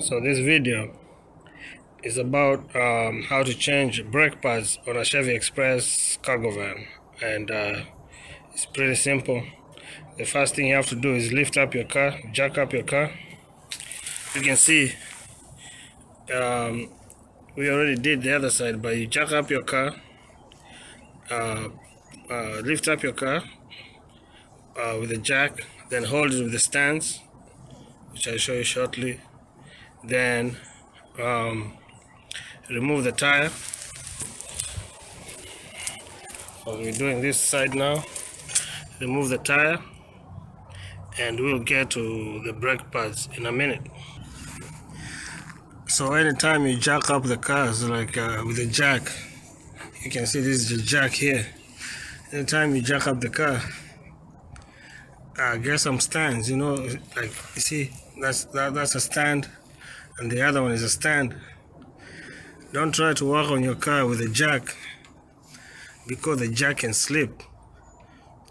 So this video is about um, how to change brake pads on a Chevy Express cargo van and uh, it's pretty simple. The first thing you have to do is lift up your car, jack up your car. You can see um, we already did the other side but you jack up your car, uh, uh, lift up your car uh, with the jack, then hold it with the stands which I'll show you shortly then um, remove the tire. So we're doing this side now. Remove the tire and we'll get to the brake pads in a minute. So anytime you jack up the cars like uh, with the jack you can see this is the jack here. Anytime you jack up the car uh, get some stands you know like you see that's that, that's a stand and the other one is a stand. Don't try to work on your car with a jack because the jack can slip.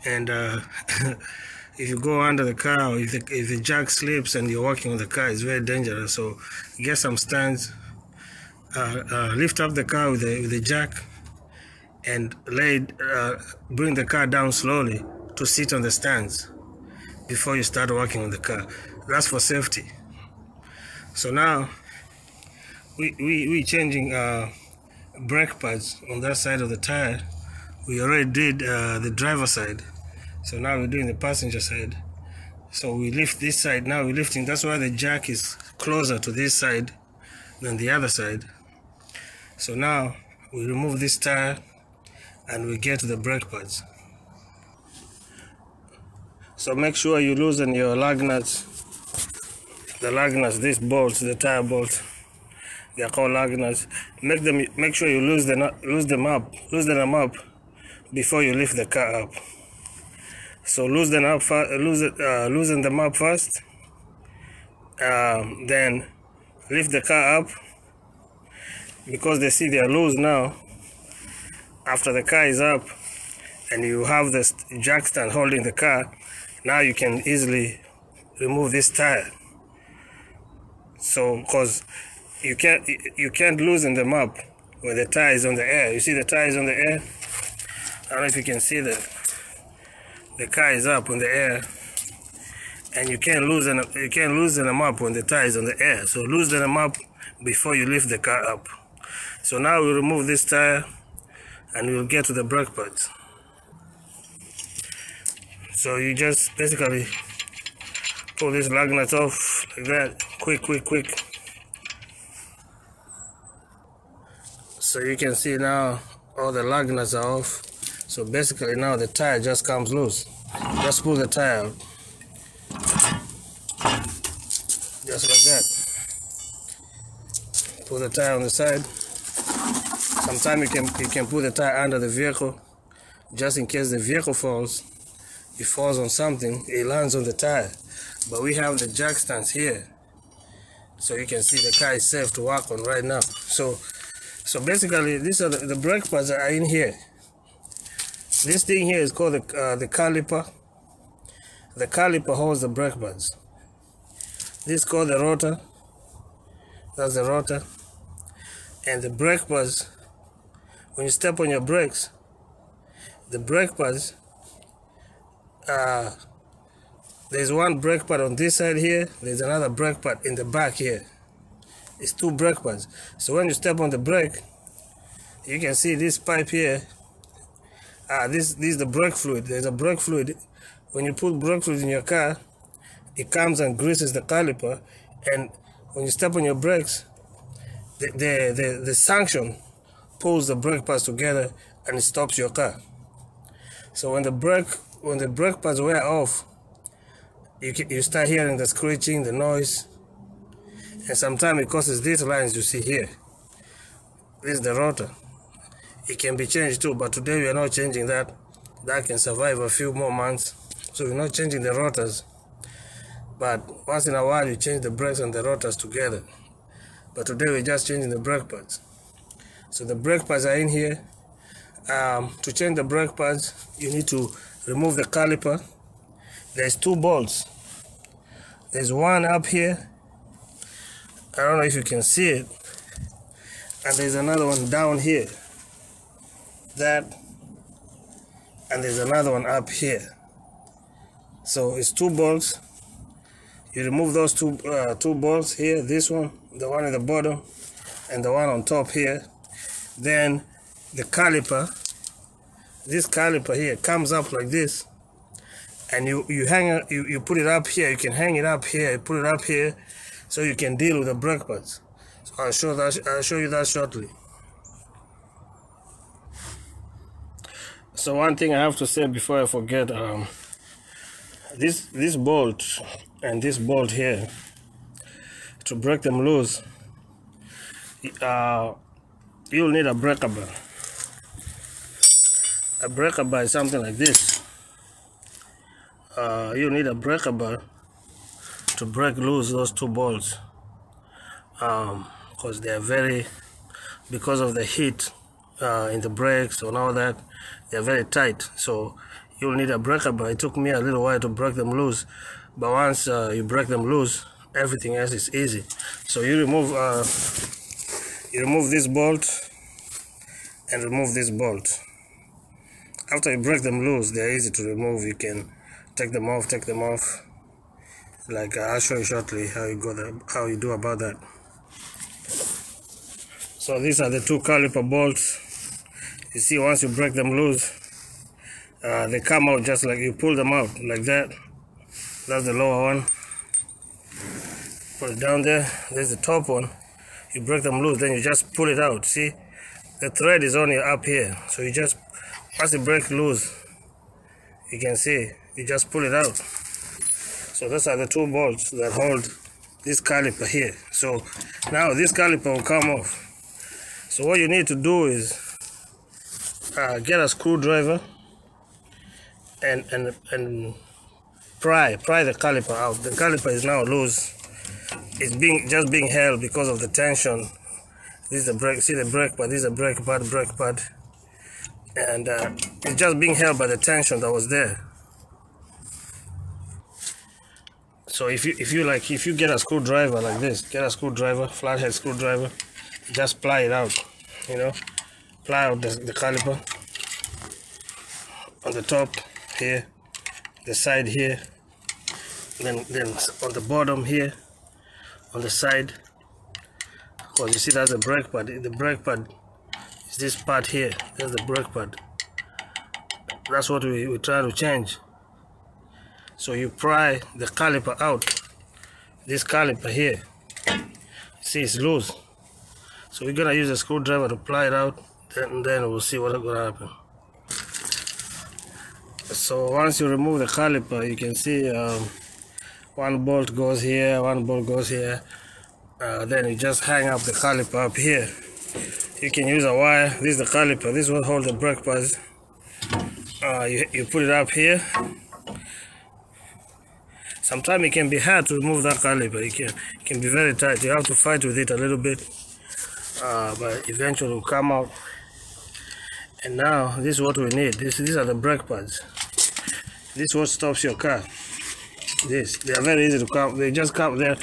And uh, if you go under the car if the, if the jack slips and you're working on the car, it's very dangerous. So get some stands, uh, uh, lift up the car with the, with the jack and lay, uh, bring the car down slowly to sit on the stands before you start working on the car. That's for safety. So now we we we changing uh, brake pads on that side of the tire. We already did uh, the driver side, so now we're doing the passenger side. So we lift this side now. We're lifting. That's why the jack is closer to this side than the other side. So now we remove this tire and we get to the brake pads. So make sure you loosen your lug nuts the lug nuts, these bolts, the tire bolts, they are called lug nuts. Make them, make sure you lose them, lose them up, loosen them up before you lift the car up. So loosen up, loosen, uh, loosen them up first. Um, then lift the car up because they see they are loose now. After the car is up and you have the jack stand holding the car, now you can easily remove this tire so because you can't you can't loosen them up when the tire is on the air. You see the tire is on the air? I don't know if you can see that the car is up on the air. And you can't loosen you can't loosen them up when the tire is on the air. So loosen them up before you lift the car up. So now we remove this tire and we'll get to the brake pads. So you just basically pull this lug nut off like that quick quick quick. So you can see now all the lug nuts are off. So basically now the tire just comes loose. Just pull the tire just like that. Pull the tire on the side. Sometimes you can you can put the tire under the vehicle just in case the vehicle falls. It falls on something it lands on the tire. But we have the jack stands here so you can see the car is safe to work on right now. So so basically these are the, the brake pads are in here. This thing here is called the, uh, the caliper. The caliper holds the brake pads. This is called the rotor. That's the rotor. And the brake pads when you step on your brakes the brake pads uh, there's one brake pad on this side here. There's another brake pad in the back here. It's two brake pads. So when you step on the brake, you can see this pipe here. Ah, this, this is the brake fluid. There's a brake fluid. When you put brake fluid in your car, it comes and greases the caliper. And when you step on your brakes, the, the, the, the sanction pulls the brake pads together and stops your car. So when the brake when the brake pads wear off, you, you start hearing the screeching, the noise, and sometimes it causes these lines you see here. This is the rotor. It can be changed too, but today we are not changing that. That can survive a few more months. So we're not changing the rotors. But once in a while you change the brakes and the rotors together. But today we're just changing the brake pads. So the brake pads are in here. Um, to change the brake pads, you need to remove the caliper there's two bolts there's one up here. I don't know if you can see it. And there's another one down here. That. And there's another one up here. So it's two bolts you remove those two uh, two bolts here this one the one at the bottom and the one on top here. Then the caliper. This caliper here comes up like this and you you hang you, you put it up here you can hang it up here put it up here so you can deal with the brake pads. So I'll show that I'll show you that shortly. So one thing I have to say before I forget um, this this bolt and this bolt here to break them loose uh, you'll need a breaker bar. A breaker bar is something like this uh, you need a breaker bar to break loose those two bolts because um, they are very because of the heat uh, in the brakes and all that they're very tight. So you'll need a breaker bar it took me a little while to break them loose. But once uh, you break them loose everything else is easy. So you remove uh, you remove this bolt and remove this bolt. After you break them loose they're easy to remove. You can take them off take them off. Like uh, I'll show you shortly how you go there, how you do about that. So these are the two caliper bolts. You see once you break them loose uh, they come out just like you pull them out like that. That's the lower one. Put it down there. There's the top one. You break them loose then you just pull it out. See? The thread is only up here. So you just once you break loose you can see you just pull it out. So those are the two bolts that hold this caliper here. So now this caliper will come off. So what you need to do is uh, get a screwdriver and and and pry pry the caliper out. The caliper is now loose. It's being just being held because of the tension. This is a brake see the brake pad? This is a brake pad brake pad. And uh, it's just being held by the tension that was there so if you if you like if you get a screwdriver like this get a screwdriver flathead screwdriver just ply it out you know? Ply out the, the caliper on the top here the side here then then on the bottom here on the side. Because you see that's the brake pad the brake pad is this part here there's the brake pad. That's what we, we try to change so you pry the caliper out. This caliper here. See it's loose. So we're gonna use a screwdriver to pry it out then then we'll see what's gonna happen. So once you remove the caliper you can see um, one bolt goes here one bolt goes here. Uh, then you just hang up the caliper up here. You can use a wire. This is the caliper. This will hold the brake pads. Uh, you, you put it up here sometimes it can be hard to remove that caliper it can, it can be very tight. You have to fight with it a little bit uh, but eventually it will come out. And now this is what we need. This these are the brake pads. This is what stops your car. This they are very easy to come they just come there.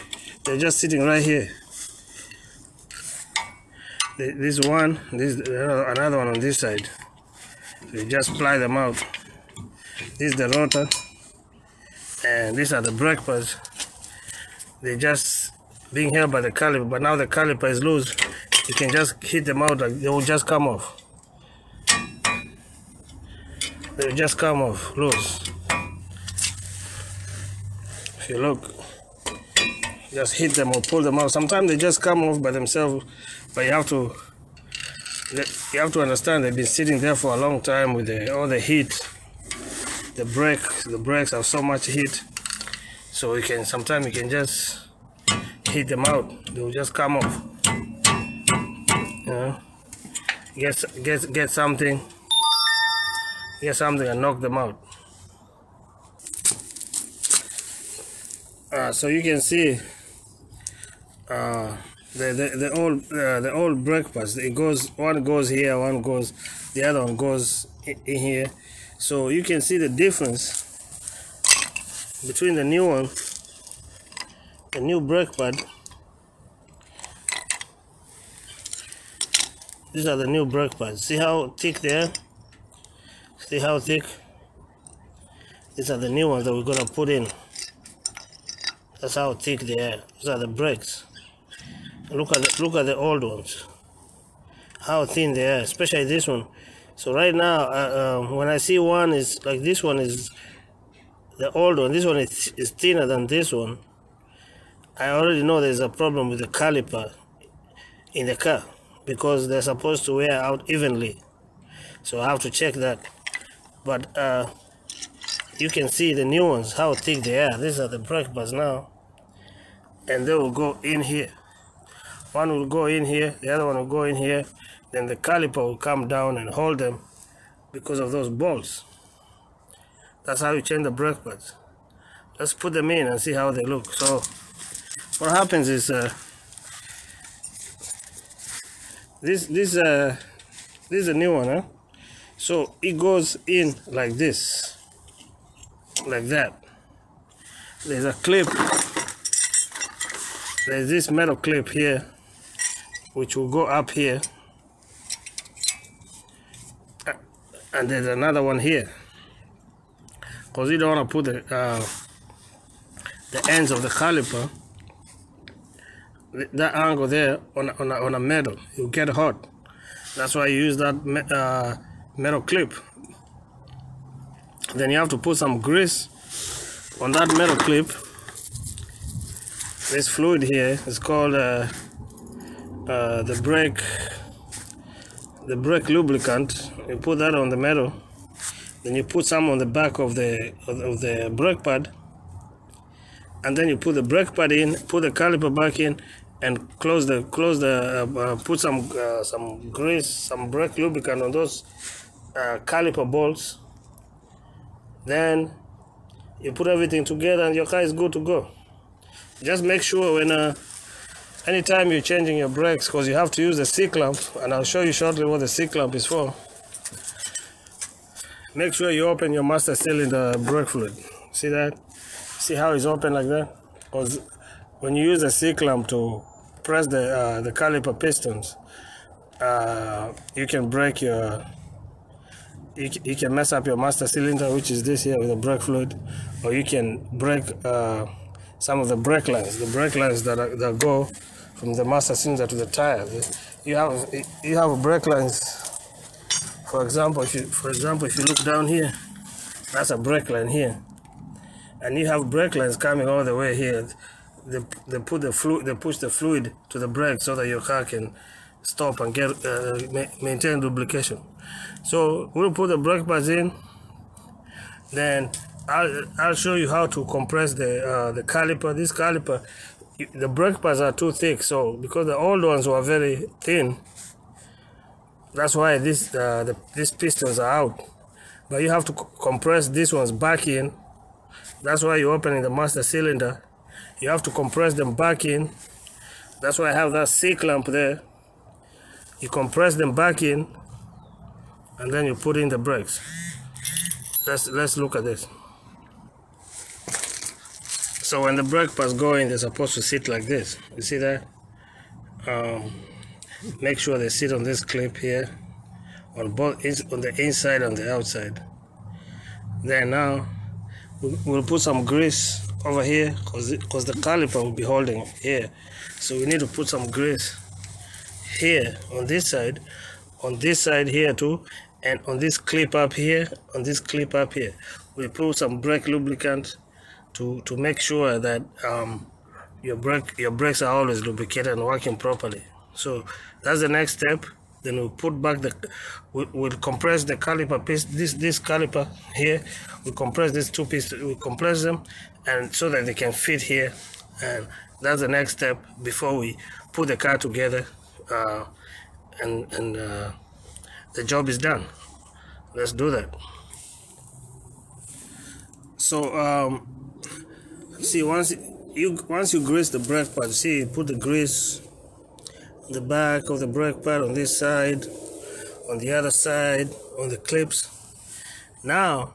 They're just sitting right here. This one this another one on this side. You just ply them out. This is the rotor and these are the pads they just being held by the caliper but now the caliper is loose. You can just hit them out like they will just come off. They will just come off loose. If you look just hit them or pull them out. Sometimes they just come off by themselves but you have to you have to understand they've been sitting there for a long time with the, all the heat the brake the brakes have so much heat. So you can sometimes you can just hit them out. They will just come off. You know? Get get get something. Get something and knock them out. Uh, so you can see uh, the the the old uh, the old pads it goes one goes here one goes the other one goes in here so you can see the difference between the new one the new brake pad. These are the new brake pads. See how thick they are? See how thick? These are the new ones that we're gonna put in. That's how thick they are. These are the brakes. Look at the, look at the old ones. How thin they are especially this one so right now uh, when I see one is like this one is the old one this one is, is thinner than this one I already know there's a problem with the caliper in the car because they're supposed to wear out evenly. So I have to check that. But uh, you can see the new ones how thick they are. These are the brake pads now. And they will go in here. One will go in here the other one will go in here then the caliper will come down and hold them because of those bolts. That's how you change the brake pads. Let's put them in and see how they look. So what happens is uh, this this uh this is a new one huh? So it goes in like this like that. There's a clip. There's this metal clip here which will go up here and there's another one here. Because you don't want to put the uh, the ends of the caliper that angle there on a, on a, on a metal. You get hot. That's why you use that uh, metal clip. Then you have to put some grease on that metal clip. This fluid here is called uh, uh, the brake the brake lubricant you put that on the metal. Then you put some on the back of the of the brake pad. And then you put the brake pad in put the caliper back in and close the close the uh, uh, put some uh, some grease some brake lubricant on those uh, caliper bolts. Then you put everything together and your car is good to go. Just make sure when uh, anytime you're changing your brakes because you have to use the C-clamp and I'll show you shortly what the C-clamp is for make sure you open your master cylinder brake fluid. See that? See how it's open like that? Because when you use the C-clamp to press the uh, the caliper pistons uh, you can break your you, you can mess up your master cylinder which is this here with the brake fluid or you can break uh, some of the brake lines the brake lines that, are, that go from the master cylinder to the tire. You have you have brake lines for example if you for example if you look down here that's a brake line here. And you have brake lines coming all the way here. They, they put the fluid they push the fluid to the brake so that your car can stop and get uh, ma maintain lubrication so we'll put the brake pads in. Then I'll, I'll show you how to compress the uh, the caliper. This caliper the brake pads are too thick so because the old ones were very thin that's why this uh, the, these pistons are out. But you have to compress these ones back in. That's why you're opening the master cylinder. You have to compress them back in. That's why I have that C-clamp there. You compress them back in and then you put in the brakes. Let's let's look at this. So when the brake pads go in they're supposed to sit like this. You see that? Um, make sure they sit on this clip here on both on the inside and the outside. Then now we'll put some grease over here because because the caliper will be holding here. So we need to put some grease here on this side on this side here too and on this clip up here on this clip up here. We put some brake lubricant to to make sure that um, your brake your brakes are always lubricated and working properly so that's the next step. Then we'll put back the we, will compress the caliper piece this this caliper here. We compress these two pieces we compress them and so that they can fit here. And that's the next step before we put the car together uh, and and uh, the job is done. Let's do that. So um, see once you once you grease the brake pad see you put the grease the back of the brake pad on this side on the other side on the clips now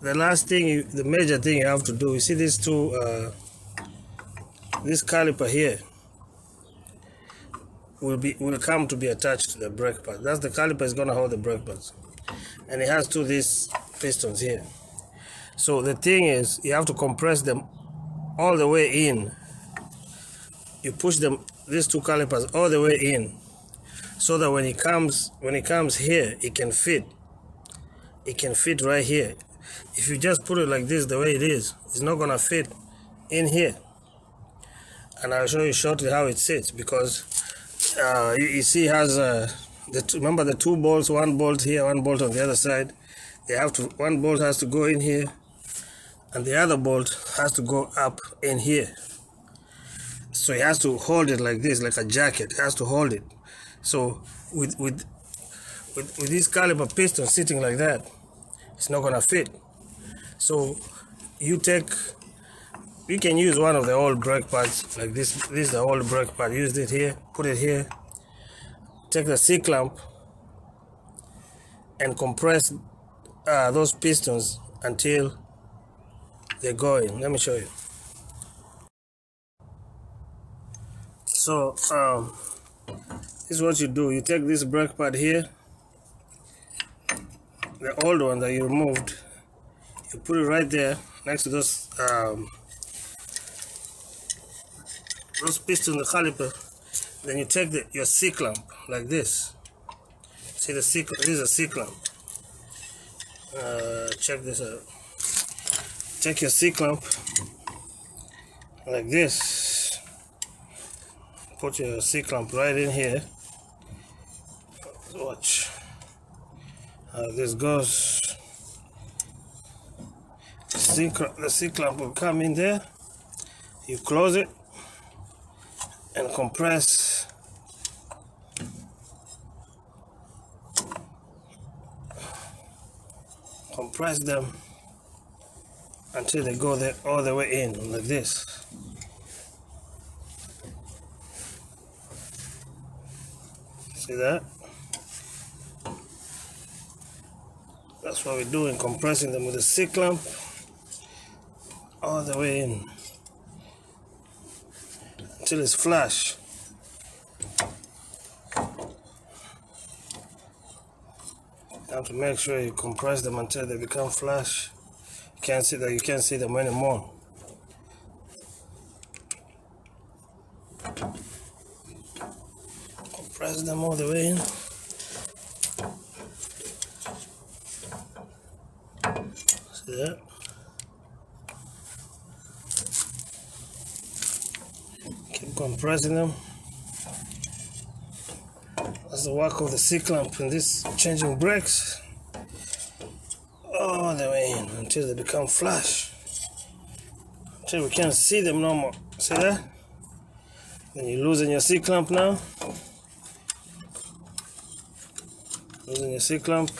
the last thing you, the major thing you have to do you see these two uh, this caliper here will be will come to be attached to the brake pad. That's the caliper is gonna hold the brake pads, and it has two these pistons here. So the thing is, you have to compress them all the way in. You push them these two calipers all the way in, so that when it comes when it comes here, it can fit. It can fit right here. If you just put it like this, the way it is, it's not gonna fit in here. And I'll show you shortly how it sits because uh, you, you, see has uh, the two, remember the two bolts, one bolt here, one bolt on the other side. They have to one bolt has to go in here, and the other bolt has to go up in here. So he has to hold it like this, like a jacket. It has to hold it. So with with with, with this caliper piston sitting like that, it's not gonna fit. So you take you can use one of the old brake pads like this this is the old brake pad use it here put it here take the C clamp and compress uh, those pistons until they're going let me show you so um, this is what you do. You take this brake pad here the old one that you removed you put it right there next to those um, those pistons the caliper. Then you take the, your C clamp like this. See the C this is a C clamp. Uh, check this out. Take your C clamp like this put your C clamp right in here. Watch how this goes. The C clamp will come in there. You close it and compress. Compress them until they go there all the way in like this see that that's what we're doing compressing them with a C clamp all the way in until it's flush. Have to make sure you compress them until they become flush. You can't see that you can't see them anymore. Them all the way in. See that? Keep compressing them. That's the work of the C clamp and this changing brakes all the way in until they become flush. Until we can't see them no more. See that? Then you're losing your C clamp now. C clamp.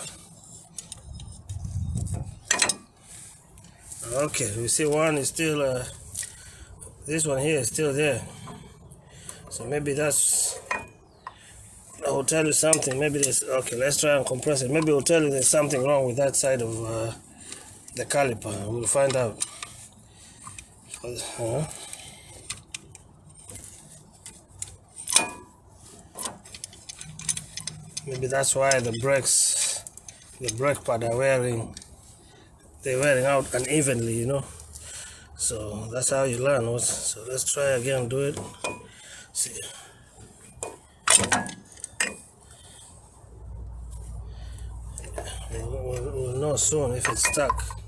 Okay, we see one is still, uh, this one here is still there. So maybe that's I will tell you something. Maybe there's okay. Let's try and compress it. Maybe we will tell you there's something wrong with that side of uh, the caliper. We'll find out. Uh, maybe that's why the brakes, the brake pad are wearing, they're wearing out unevenly. You know. So that's how you learn. So let's try again. Do it. See. We'll, we'll know soon if it's stuck.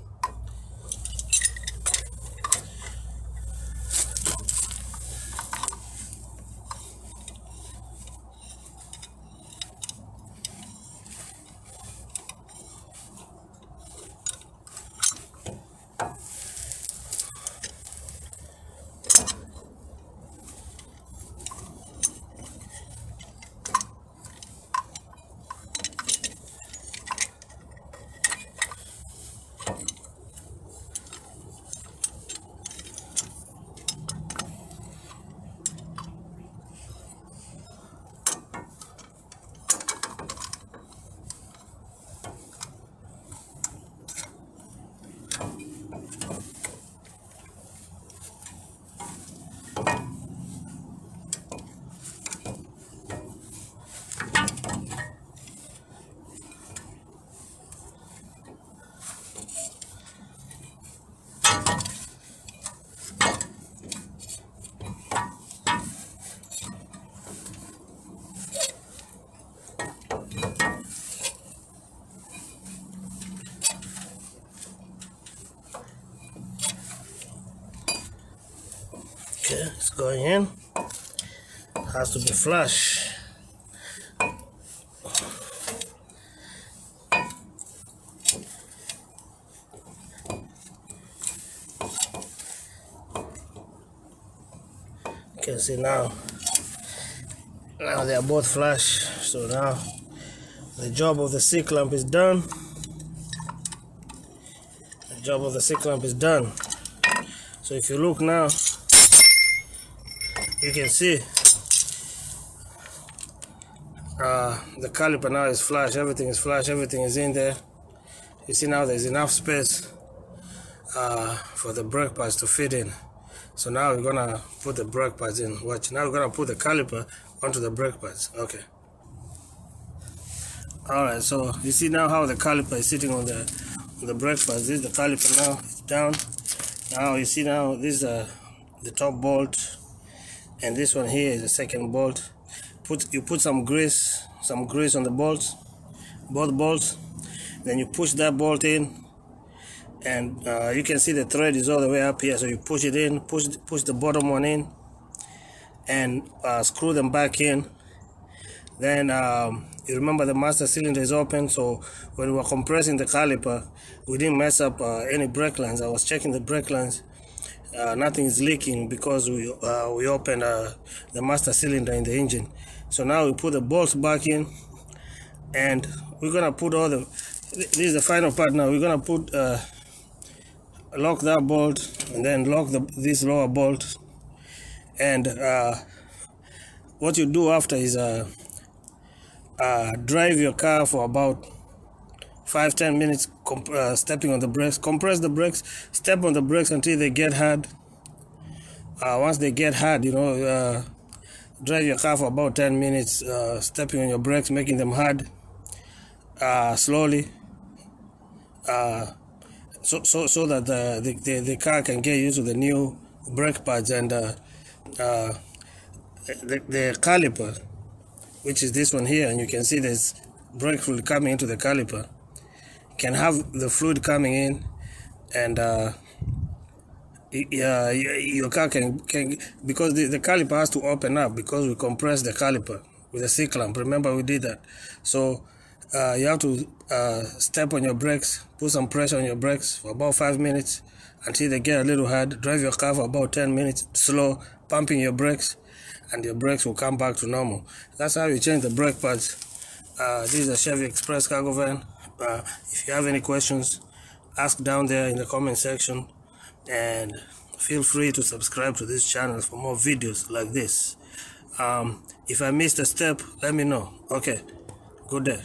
Going in. Has to be flush. Can see now. Now they are both flush. So now the job of the C clamp is done. The job of the C clamp is done. So if you look now you can see uh, the caliper now is flush everything is flush everything is in there. You see now there's enough space uh, for the brake pads to fit in. So now we're gonna put the brake pads in. Watch now we're gonna put the caliper onto the brake pads. Okay. All right so you see now how the caliper is sitting on the on the brake pads. This is the caliper now it's down. Now you see now this is uh, the top bolt and this one here is the second bolt. Put you put some grease some grease on the bolts both bolts. Then you push that bolt in. And uh, you can see the thread is all the way up here. So you push it in push push the bottom one in and uh, screw them back in. Then um, you remember the master cylinder is open. So when we were compressing the caliper we didn't mess up uh, any brake lines. I was checking the brake lines uh, nothing is leaking because we uh, we opened uh, the master cylinder in the engine. So now we put the bolts back in and we're gonna put all the this is the final part now. We're gonna put uh, lock that bolt and then lock the this lower bolt. And uh, what you do after is uh, uh, drive your car for about five ten minutes uh, stepping on the brakes compress the brakes step on the brakes until they get hard. Uh, once they get hard you know uh, drive your car for about 10 minutes uh, stepping on your brakes making them hard uh, slowly uh, so, so, so that the, the, the, car can get used to the new brake pads and the, the caliper which is this one here and you can see there's brake fluid coming into the caliper can have the fluid coming in and uh, yeah, your car can, can because the, the caliper has to open up because we compress the caliper with a C clamp. Remember we did that. So uh, you have to uh, step on your brakes, put some pressure on your brakes for about five minutes until they get a little hard. Drive your car for about 10 minutes slow, pumping your brakes, and your brakes will come back to normal. That's how you change the brake pads. Uh, this is a Chevy Express cargo van. Uh, if you have any questions, ask down there in the comment section and feel free to subscribe to this channel for more videos like this. Um, if I missed a step, let me know. Okay, good day.